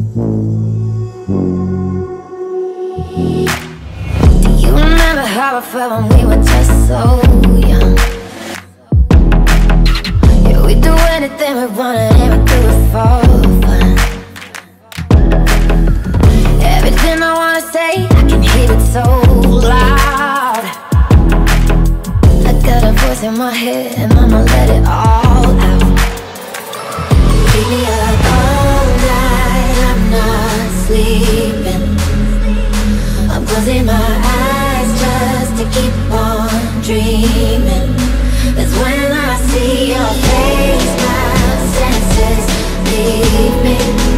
Do you remember how I felt when we were just so young? Yeah, we do anything we wanted and we do it for fun. Everything I wanna say, I can hear it so loud. I got a voice in my head and I'ma let it all out. Keep me up dreaming. That's when I see your face, my senses leave me.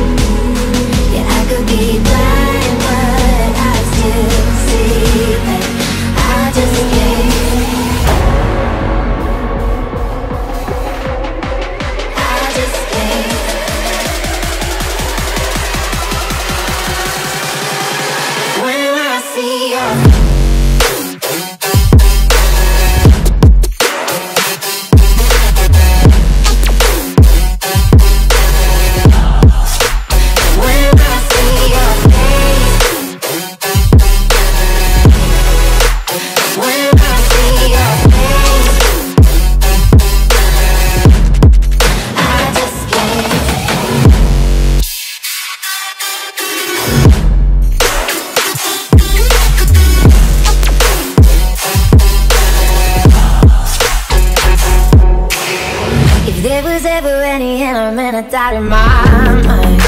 Any element of doubt in my mind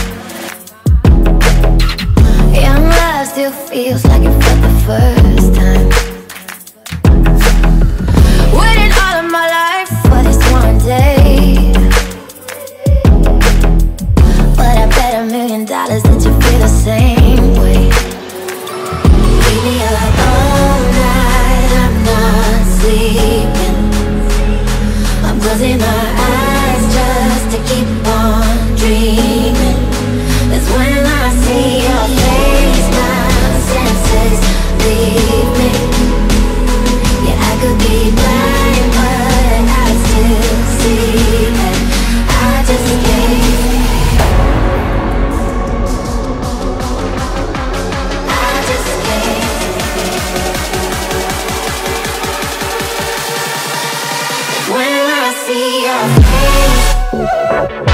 Young love still feels like it felt the first time Deus.